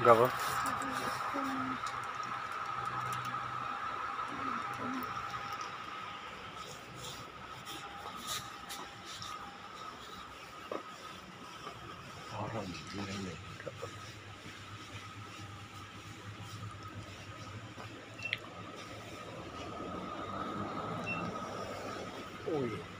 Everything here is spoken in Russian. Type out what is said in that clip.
Гава. Ой.